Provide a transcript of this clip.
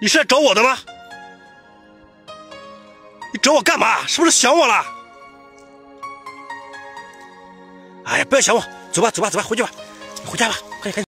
你是来找我的吗？你找我干嘛？是不是想我了？哎呀不要想我。走吧走吧走吧回去吧。回家吧快点快点